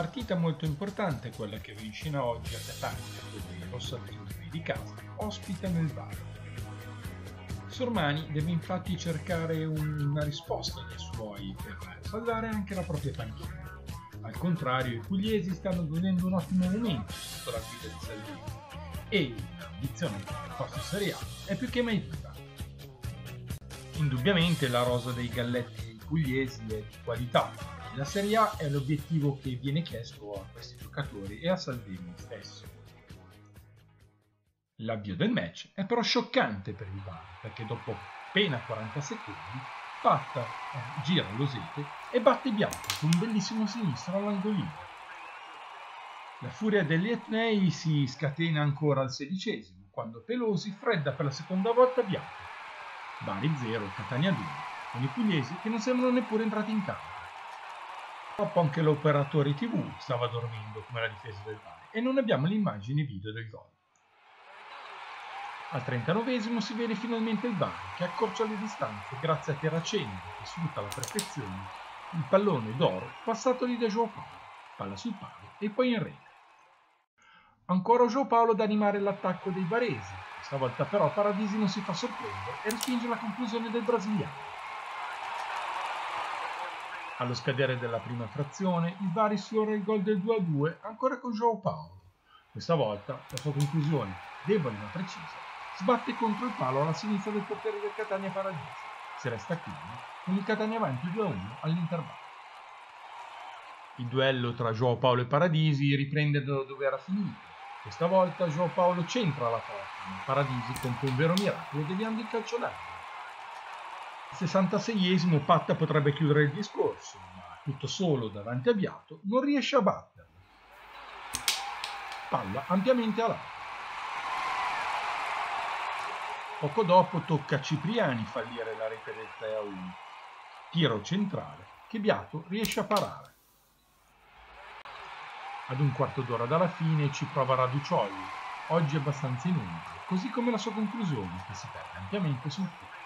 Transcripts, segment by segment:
Partita molto importante quella che in scena oggi a Catania, dove i rossazzurri di casa ospitano il bar. Sormani deve infatti cercare una risposta dai suoi per salvare anche la propria panchina. Al contrario, i pugliesi stanno godendo un ottimo momento sotto la guida di Salvini e l'ambizione per il posto Serie A è più che mai viva. Indubbiamente la rosa dei galletti pugliesi è di qualità. La Serie A è l'obiettivo che viene chiesto a questi giocatori e a Salvini stesso. L'avvio del match è però scioccante per il Bar perché dopo appena 40 secondi Patta eh, gira l'osete e batte Bianco con un bellissimo sinistro all'angolino. La furia degli etnei si scatena ancora al sedicesimo quando Pelosi fredda per la seconda volta Bianco. Bari 0, Catania 2, con i pugliesi che non sembrano neppure entrati in campo. Purtroppo anche l'operatore TV stava dormendo come la difesa del Bari e non abbiamo le immagini video del gol. Al 39 si vede finalmente il Bari che accorcia le distanze grazie a Terraceni che sfrutta alla perfezione il pallone d'oro passato lì da Joao Paolo, palla sul palo e poi in rete. Ancora Joao Paolo ad animare l'attacco dei baresi, stavolta però Paradisi non si fa sorprendere e respinge la conclusione del brasiliano. Allo scadere della prima frazione, il Bari sfiora il gol del 2-2 ancora con Joao Paolo. Questa volta la sua conclusione, debole ma precisa, sbatte contro il palo alla sinistra del portiere del Catania Paradisi. Si resta quindi con il Catania avanti 2-1 all'intervallo. Il duello tra Joao Paolo e Paradisi riprende da dove era finito. Questa volta Joao Paolo centra la porta, ma Paradisi compie un vero miracolo deviando il calcio d'angolo. Al 66esimo Patta potrebbe chiudere il discorso, ma tutto solo davanti a Biato non riesce a batterlo. Palla ampiamente all'alto. Poco dopo tocca a Cipriani fallire la rete del 3 a 1. Tiro centrale che Biato riesce a parare. Ad un quarto d'ora dalla fine ci prova Raducioli, oggi abbastanza inutile, così come la sua conclusione che si perde ampiamente sul tiro.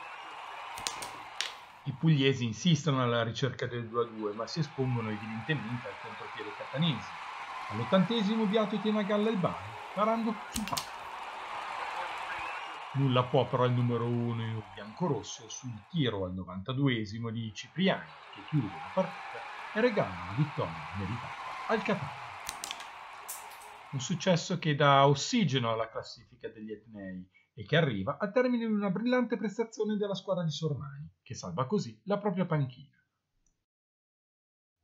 I pugliesi insistono alla ricerca del 2-2 ma si espongono evidentemente al contropiede catanese. All'ottantesimo Biato tiene a galla il Bari, parando su palla. Nulla può però il numero 1 biancorosso sul tiro al 92esimo di Cipriani che chiude la partita e regala la vittoria meritata al Catania. Un successo che dà ossigeno alla classifica degli etnei e che arriva al termine di una brillante prestazione della squadra di Sormani, che salva così la propria panchina.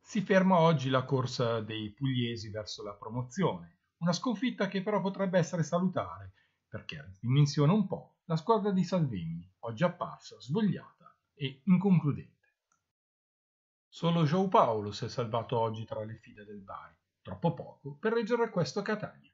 Si ferma oggi la corsa dei pugliesi verso la promozione, una sconfitta che però potrebbe essere salutare perché dimensiona un po' la squadra di Salvini, oggi apparsa svogliata e inconcludente. Solo João Paulo si è salvato oggi tra le file del Bari, troppo poco per reggere questo Catania.